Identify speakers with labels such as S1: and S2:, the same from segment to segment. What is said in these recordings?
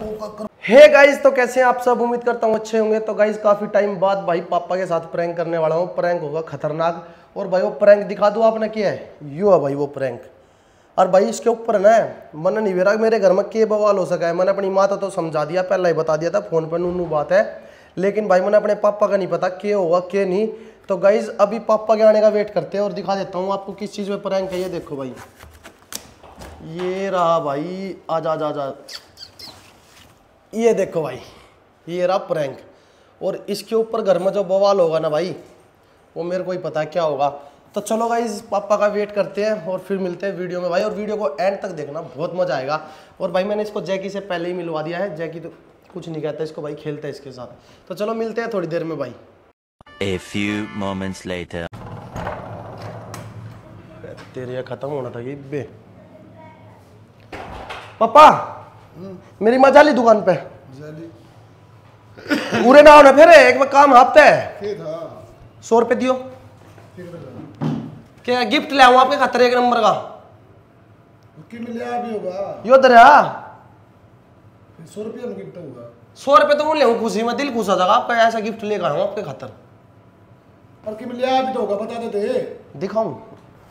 S1: Hey guys तो कैसे हैं आप सब? उम्मीद करता हूँ अच्छे होंगे। तो गाइस काफ़ी टाइम बाद भाई पापा के साथ प्रैंक करने वाला हूँ। प्रैंक होगा खतरनाक। और भाई, वो प्रैंक दिखा दो आपने किया है? यू है भाई वो प्रैंक और भाई, इसके ऊपर ना, मन नहीं बेरा मेरे घर में के बवाल हो सका है। मैंने अपनी माता तो समझा दिया, पहले ही बता दिया था, फ़ोन पर नूनू बात है। लेकिन भाई, मैंने अपने पापा का नहीं पता के होगा, के नहीं। तो गाइज़ अभी पापा के आने का वेट करते हैं और दिखा देता हूँ आपको किस चीज़ में प्रैंक है। ये देखो भाई। ये रहा भाई आजा जा जा। ये देखो भाई ये रहा प्रैंक और इसके ऊपर घर में जो बवाल होगा ना भाई वो मेरे को ही पता है क्या होगा। तो चलो भाई पापा का वेट करते हैं और फिर मिलते हैं वीडियो में भाई। और वीडियो को एंड तक देखना बहुत मज़ा आएगा। और भाई मैंने इसको जैकी से पहले ही मिलवा दिया है। जैकी तो कुछ नहीं कहता इसको भाई खेलता है इसके साथ। तो चलो मिलते हैं थोड़ी देर में भाई।
S2: A few moments later.
S1: तेरे खत्म होना था ये बे। पापा! मेरी माँ जाली दुकान पे। पूरे ना होना फिर एक में काम हफ़्ता। है। सौ रुपए दियो। क्या गिफ्ट ले आऊँ आपके खातर एक नंबर का? यो दरिया
S3: सौ रुपया में गिफ्ट होगा।
S1: सौ रुपए तो ले खुशी में दिल खुश हो जाएगा आपका ऐसा गिफ्ट लेकर आऊँ आपके खातर।
S3: और कि मिलिया भी तो होगा बता देते
S1: दिखाऊँ।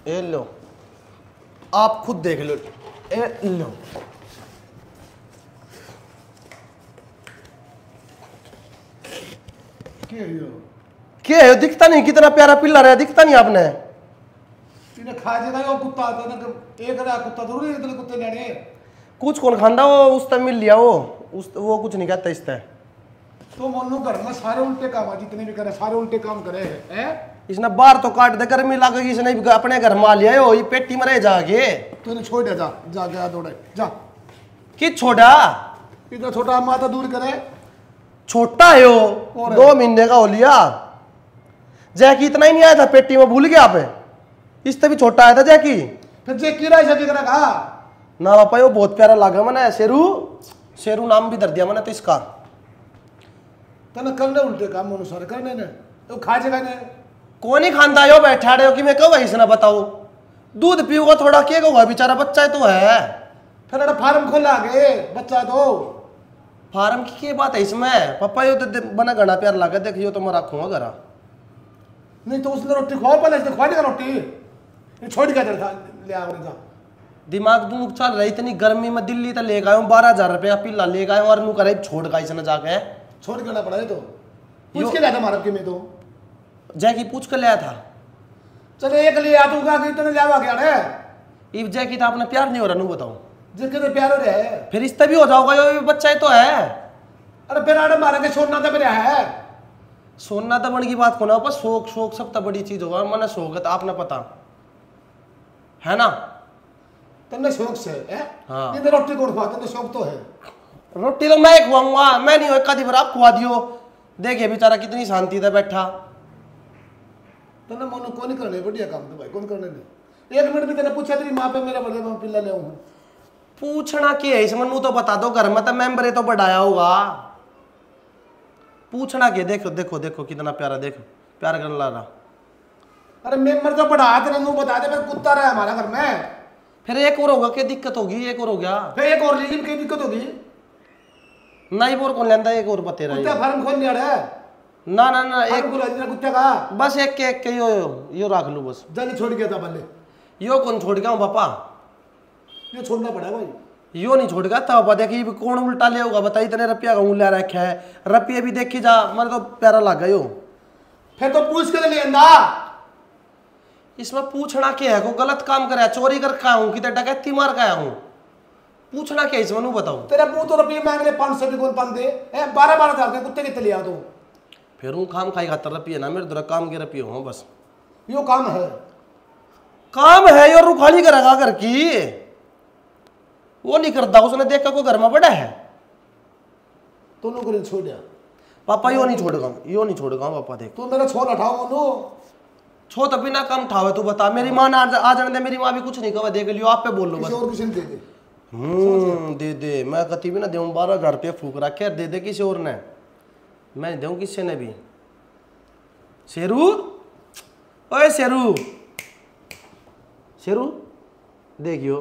S1: ए लो। आप खुद देख लो। ए लो।
S3: क्या है?
S1: दिखता नहीं कितना प्यारा पिल्ला है दिखता नहीं आपने?
S3: रहा
S1: कुछ कौन खांदा वो? उस तक मिल लिया वो। उस वो कुछ नहीं कहता इस तय
S3: तो मनु घर में सारे उल्टे काम जितने भी करे सारे उल्टे काम करे हैं?
S1: इसने बाहर तो काट दे गर्मी लगे इसने अपने घर में लिया हो ये पेटी में रह जाके।
S3: तो इन्हें छोड़ दे जा जा गया दौड़े जा।
S1: कि छोड़ा
S3: इतना छोटा माता दूर करे।
S1: छोटा है वो दो महीने का हो लिया। जैकी इतना ही नहीं आया था पेटी में भूल गया आप। इससे भी छोटा आया था जैकी।
S3: फिर जे किराए से दिख रहा
S1: ना पापा ये बहुत प्यारा लगा मैंने शेरू। शेरू नाम भी धर दिया मैंने तो इसका।
S3: तने करने उल्टे काम अनुसार करने ने। तो खा जाएगा ने।
S1: कौन ही खानदा यो बैठा रहे हो कि मैं कब इसने बताओ दूध पीऊँगा थोड़ा के होगा बेचारा बच्चा ही तो है।
S3: फिर फार्म खोला आगे बच्चा तो।
S1: फार्म की क्या बात है इसमें? पापा यो तो बना घना प्यार लगा देखियो तो मैं रखूँगा घरा
S3: नहीं तो उसने रोटी खाओ पहले इसने खवा देगा रोटी? ये छोड़ के ले आ जा।
S1: दिमाग दुख चल रही इतनी गर्मी में दिल्ली तक ले गए बारह हज़ार रुपया पिल्ला ले गए और नू करे छोड़ का इसने जाके।
S3: छोड़ के ना पड़ा है तो। पूछ के लाया था मारब के में तो।
S1: जैकी पूछ कर लिया था।
S3: चले एक ले आ तू का कि तने जावा गया रे
S1: इब जैकी तो आपने प्यार नहीं हो रहा नू बताओ
S3: जिसके तो प्यार हो रहा है।
S1: फिर इस भी हो जाओगा यो भी बच्चा ही तो है।
S3: अरे फिर आड़े मारेंगे छोड़ना तो मेरा है।
S1: सोना तो बन की बात को ना पर शौक शौक सब तो बड़ी चीज़ होगा मैंने शौक है तो आपने पता। है ना?
S3: तन्ने शौक से है?
S1: हाँ।
S3: ये तो रोटी कौन खवाता तो शौक तो है।
S1: रोटी तो मैं खुआऊँगा मैं नहीं एक आधी बार आप खुआ दियो। देखिए बेचारा कितनी शांति से बैठा।
S3: तन्ने मनो कौन करने बढ़िया काम तो भाई कौन करने एक मिनट भी तेने पूछा तेरी माँ पे मेरा बड़े मैं पिल्ला ले आऊँ।
S1: पूछना क्या है? इसमें तो बता दो घर में तो मेंबर है तो बढ़ाया होगा पूछना क्या? देखो देखो देखो कितना प्यारा देखो प्यार करने ला रहा
S3: अरे मेंबर तो बढ़ा तेरे नू बता दे मैं कुत्ता रहा हमारा घर में।
S1: फिर एक और होगा क्या दिक्कत होगी? एक और हो गया।
S3: फिर एक और लेकिन की दिक्कत होगी?
S1: नहीं और कौन लेंदा? एक और बते रहा
S3: फार्म खोल लिया रे
S1: ना ना ना एक
S3: कुत्ते का।
S1: बस एक के एक के यो यो रख लू बस।
S3: जल्दी छोड़ गया था पहले।
S1: यो कौन छोड़ गया हूँ पापा?
S3: ये छोड़ना पड़ा भाई।
S1: यो नहीं छोड़ गया था देखिए ये कौन उल्टा ले होगा बता इतने रुपया का ले रखा है। रुपये भी देखी जा मेरे तो प्यारा लग गया
S3: फिर तो पूछ के ले अंदा
S1: इसमें पूछना क्या है? को गलत काम करे चोरी कर का हूँ कितने डकैती मार का हूँ। पूछना क्या इसमें नू बताओ।
S3: तेरा मुँह तो रुपये मांग ले पाँच सौ कौन पान दे बारह बारह हज़ार के कुत्ते कितने लिया तू?
S1: फिर हूँ खाम खाई खातर रुपये ना मेरे द्वारा काम के रुपये हो बस।
S3: यो काम है।
S1: काम है यो रुखाली करेगा घर की। वो नहीं करता उसने देखा को घर में बड़ा है।
S3: दोनों को छोड़। दिया
S1: पापा यो नहीं छोड़गा यो नहीं छोड़गा पापा देख।
S3: तू मेरा छोर हटाओ मनु
S1: छो तो बिना कम ठावे तू बता मेरी माँ ने आ जाने दे मेरी माँ भी कुछ नहीं कहा देख लियो आप पे बोल लो बस।
S3: और ने दे दे।
S1: हम्म दे दे मैं कति भी ना दूँ बारह घर पे फूक रखे दे दे किसी और ने। मैं दूँ किसी ने भी। शेरू? ओए शेरू। शेरू देखियो।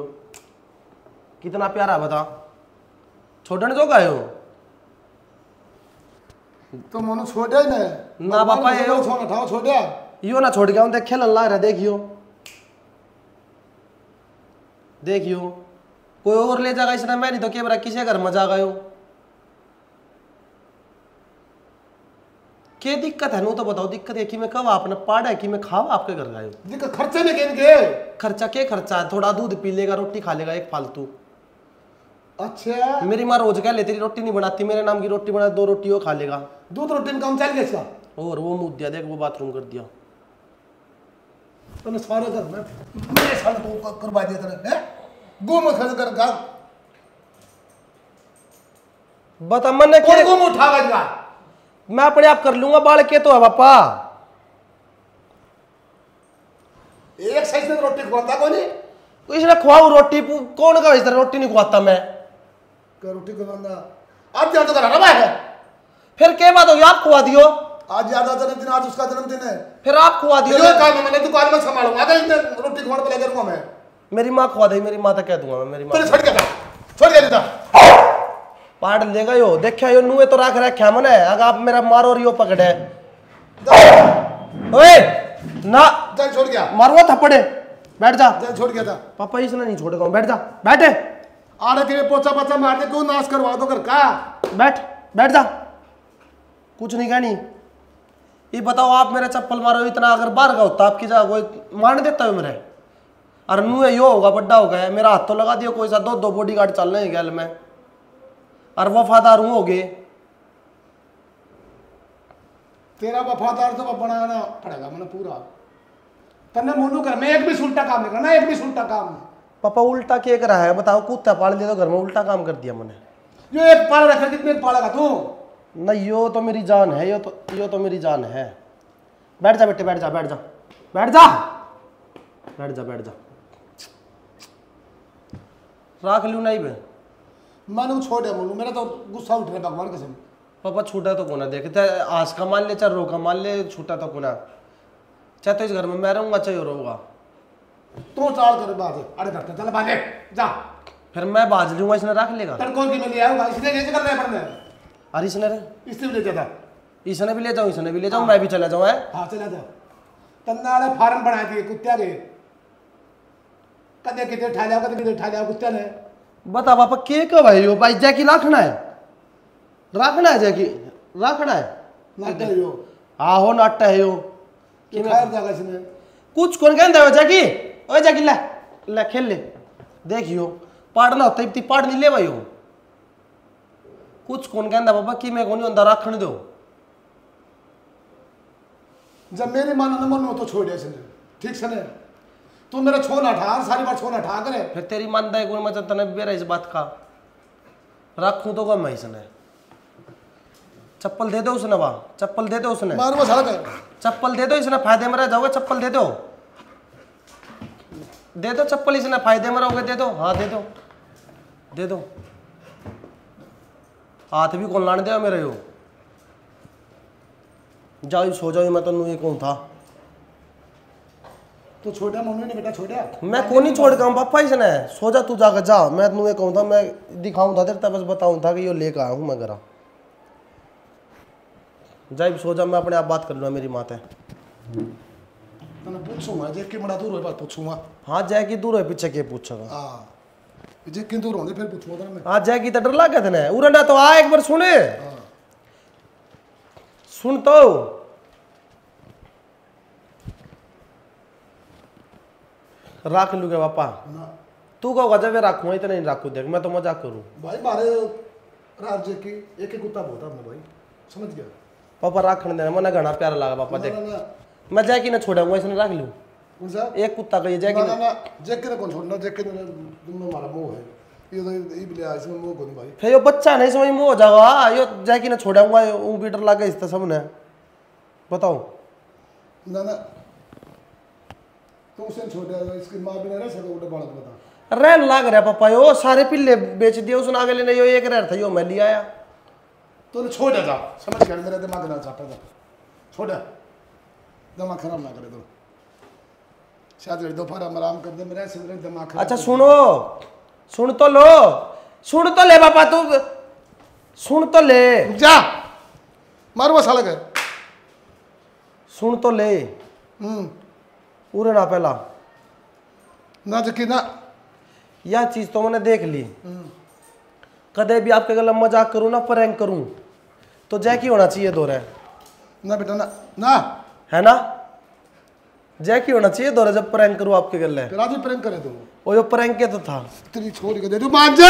S1: कितना प्यारा बता। छोड़ने जो गए हो
S3: तो मोनू छोड़े नहीं
S1: ना पापा, ये-
S3: छोड़ उठाओ छोड़े।
S1: यो ना छोड़ के आऊँ देख खेलन लग रहा देखियो। देखियो। कोई और ले जाएगा इसने मैं नहीं तो क्या किसी घर में जा गए हो क्या दिक्कत है? नो तो बताओ दिक्कत है कि मैं कब आपने पाड़ा है कि मैं खाओ आपके घर गए
S3: दिक्कत खर्चे के
S1: खर्चा क्या खर्चा है? थोड़ा दूध पी लेगा रोटी खा लेगा एक फालतू।
S3: अच्छा।
S1: मेरी माँ रोज कह लेती रोटी नहीं बनाती मेरे नाम की रोटी बना दो रोटी वो खा लेगा।
S3: दूध रोटी में काम चल गया इसका?
S1: और वो मुँह दिया देख वो बाथरूम कर दिया।
S3: तूने सारे घर में मेरे साल को करवा दिया तेरे हैं? खर्च कर
S1: बता मैंने
S3: कौन
S1: मैं अपने आप कर लूँगा बाल के तो है पापा।
S3: एक साइज़ में रोटी खवाता कोई नहीं
S1: तो इसने खुआऊ रोटी कौन का रोटी नहीं खुआता मैं?
S3: क्या रोटी खवाना आज याद तो करा रहा है।
S1: फिर क्या बात होगी आप खुआ दियो।
S3: आज याद आता जन्मदिन आज उसका जन्मदिन है।
S1: फिर आप खुआ दियो
S3: यो काम है मैंने दुकान में संभालूँगा अगर इतने रोटी खवाने पे लगे रहूँगा मैं।
S1: मेरी माँ खुआ दे मेरी माँ तो कह दूँगा मैं मेरी माँ।
S3: छोड़ के जा छोड़ के जा
S1: पाड़ लेगा यो देखा यो नुए तो रख रखा मैंने। अगर आप मेरा मारो और यो पकड़े। ओए ना।
S3: चल छोड़ गया
S1: मारो थप्पड़े। बैठ जा।
S3: चल छोड़ गया था
S1: पापा इसने नहीं छोड़ेगा। बैठ जा। बैठे।
S3: आड़े तेरे पोचा पोचा मार दे क्यों नाश करवा दो घर का?
S1: बैठ बैठ जा। कुछ नहीं कहनी। ये बताओ आप मेरा चप्पल मारो इतना अगर बाहर का होता आपकी जगह कोई मान देता है मेरे? अरे नू यो होगा बड्डा हो गया मेरा हाथ तो लगा दिया कोई सा दो दो बॉडी गार्ड चल रहे हैं गैल में और वफादार हूँ हो गए
S3: तेरा वफादार तो बनाना पड़ेगा मैंने पूरा। तन्ने मोनू कर मैं एक भी सुलटा काम नहीं करना एक भी सुलटा काम
S1: पापा उल्टा क्या करा है बताओ कुत्ता पाल दिया तो घर में उल्टा काम कर दिया मैंने।
S3: जो एक पाल रखा कितने पालेगा तू?
S1: ना यो तो मेरी जान है यो तो यो तो मेरी जान है। बैठ जा बेटे बैठ जा बैठ जा। बैठ जा! बैठ जा बैठ जा। राख लू नहीं बे।
S3: मैंने छोड़ मोनू मेरा तो गुस्सा उठ रहा भगवान कसम।
S1: पापा छूटा तो कोना देखते आज का मान ले चाहे रो का मान ले छूटा तो कोना चाहे तो इस घर में मैं रहूँगा चाहे रहूँगा।
S3: तू चाल कर बात अरे करते चल बाले जा।
S1: फिर मैं बाज लूँगा इसने रख लेगा।
S3: तेरे कौन की में ले आऊँगा इसने रहा है पढ़ने?
S1: अरे इसने रे।
S3: इसने भी ले जाता
S1: इसने भी ले जाऊँ इसने भी ले जाऊँ मैं भी चला जाऊँ है?
S3: हाँ चला जा। तन्ना वाले फार्म बना दिए कुत्ते के। कदे कितने ठा लिया कदे कितने ठा लिया कुत्ते ने।
S1: बता के है? यो भाई जैकी रखना है। रखना है जैकी। रखना है।
S3: नाटे
S1: है कुछ कौन कहता है जैकी? ओए जैकी ले ले खेल ले। देखियो पढ़ना होता है पढ़ नहीं ले भाई हो। कुछ कौन कहता पापा कि मैं कौन अंदर रखने दो।
S3: जब मेरी मानो न मनो तो छोड़ दिया ठीक से ने? तू मेरा छोना ठा सारी बार छोना ठा करे।
S1: फिर तेरी मानता है कौन मचा तने बेरा इस बात का। रखूँ तो कम है इसने चप्पल दे दो उसने वहाँ चप्पल दे दो उसने। चप्पल दे दो इसने फ़ायदे में रह जाओगे चप्पल दे दो। दे दो चप्पल इसने फ़ायदे में रहोगे दे दो। हाँ दे दो। दे दो। हाथ भी कौन लाने दे मेरे यो जाओ सो जाओ मैं तो ये कौन था
S3: तू छोड़ा मम्मी ने बेटा छोड़ा
S1: मैं कौन ही छोड़ गया पापा इसने सो जा तू जाकर जा। मैं तुम्हें कहूँ था मैं दिखाऊँ था तेरे बस बताऊँ था कि यो लेकर आया हूँ मैं घर। जाए सो जा मैं अपने आप बात कर लूँगा मेरी माँ से
S3: पूछूँगा जे के बड़ा दूर हो बात पूछूँगा।
S1: हाँ जय की दूर है पीछे के पूछेगा।
S3: हाँ जे के दूर होने फिर पूछूँगा तेरा मैं।
S1: हाँ जय की तो डर लगा था उरे ना तो आ एक बार सुने सुन तो। रख लूगे पापा।
S3: ना।
S1: तू कहोगा जब मैं रखूँ इतना नहीं रखू देख मैं तो मज़ाक करूँ।
S3: भाई मारे राज्य की एक एक कुत्ता बहुत है भाई समझ गया?
S1: पापा रखने देना मैंने घना प्यारा लगा पापा
S3: ना
S1: देख।
S3: ना ना।
S1: मैं जय की ना छोड़ूँगा इसने रख लूँ।
S3: कौन सा?
S1: एक कुत्ता का ये जय
S3: ना ना
S1: ना
S3: जेके ने कौन छोड़ना जेके ने तुम में मारा मोह है। ये तो ये भी ले इसमें मोह कोनी भाई?
S1: फिर ये बच्चा नहीं समझ में हो जाएगा। यो जय की ना छोड़ूँगा ऊ भी डर लगे इस सबने। बताओ।
S3: ना ना तू उसे छोड़ इसकी माँ भी नहीं रह सका उठे बालक बता
S1: रहन लाग रहा पापा यो सारे पिल्ले बेच दिए उसने आगे लेने यो एक रह था यो मैं लिया आया।
S3: तूने छोड़ था समझ गया मेरा दिमाग ना चाटा था छोड़ दिमाग खराब ना करे तो। शायद दोपहर हम आराम कर दे मेरा ऐसे मेरा दिमाग खराब
S1: अच्छा सुनो। सुन तो लो। सुन तो ले पापा तू सुन तो ले।
S3: जा। मारो वो साला कर
S1: सुन तो ले।
S3: हम्म।
S1: उरे ना पहला।
S3: ना जकी ना।
S1: यह चीज़ तो मैंने देख ली। कदे भी आपके गला मज़ाक करूँ ना प्रैंक करूँ तो जैकी होना चाहिए दो रहे
S3: ना बेटा ना। ना।
S1: है ना? जैकी होना चाहिए दो रहे जब प्रैंक करूँ आपके गले।
S3: आज ही प्रैंक करे तू
S1: वो जो प्रैंक के तो था।
S3: तेरी छोरी के दे तू मान जा।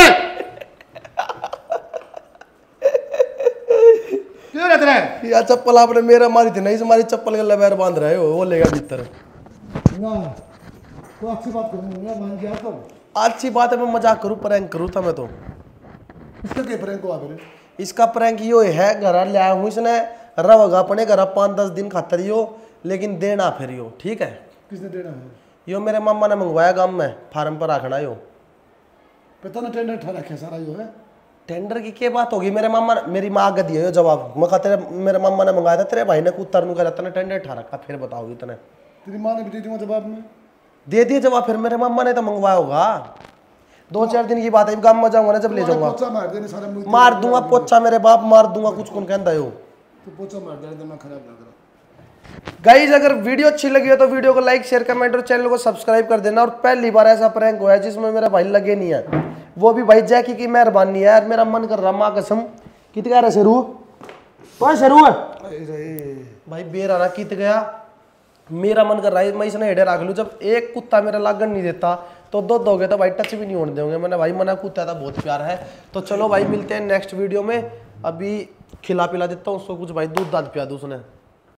S3: क्यों रहते रहे?
S1: या चप्पल आपने मेरा मारी थी नहीं से मारी चप्पल के लबैर बाँध रहे हो वो लेगा भीतर।
S3: ना तो अच्छी बात करूँगा मान गया तो।
S1: अच्छी बात है मैं मज़ाक करूँ प्रैंक करूँ था मैं तो।
S3: इसका क्या प्रैंक हुआ फिर
S1: इसका प्रैंक यो है घर लिया हूँ इसने। रवगा अपने घर पाँच दस दिन खातर यो लेकिन देना फिर यो ठीक है?
S3: किसने देना है?
S1: यो मेरे मामा ने मंगवाया गाँव में फार्म पर रखना यो।
S3: पता ना टेंडर ठा रखे सारा यो है?
S1: टेंडर की क्या बात होगी? मेरे मामा मेरी माँ का दिया जवाब। मैं तेरे मेरे मामा ने मंगाया था तेरे भाई ने कुत्तर नु कहा तने टेंडर ठा रखा फिर बताओगी तने।
S3: तेरी माँ ने भी दे दूँगा जवाब में?
S1: दे दिया जवाब फिर मेरे मामा ने तो मंगवाया होगा। दो चार दिन की बात है गाँव में जाऊँगा ना जब ले जाऊँगा।
S3: मार
S1: दूँगा पोचा मेरे बाप मार दूँगा कुछ कौन कहता यो
S3: तो पोचा मार देने दिमाग खराब ना करो
S1: गाइज़ अगर वीडियो अच्छी लगी हो तो वीडियो को लाइक शेयर कमेंट और चैनल को सब्सक्राइब कर देना। और पहली बार ऐसा प्रैंक हुआ है जिसमें मेरा भाई लगे नहीं है। वो भी भाई जैकी की मेहरबानी है यार मेरा मन कर रहा माँ कसम। कित कह रहे शेरू? कौन शेरू! है भाई बेर आना कित गया। मेरा मन कर रहा है मैं इसने हेडे रख लूँ। जब एक कुत्ता मेरा लागन नहीं देता तो दो दोगे तो भाई टच भी नहीं होने देंगे। मैंने भाई मना कूदता था, बहुत प्यार है। तो चलो भाई मिलते हैं नेक्स्ट वीडियो में। अभी खिला पिला देता हूँ, उसको कुछ भाई दूध दाद पिया दूसरे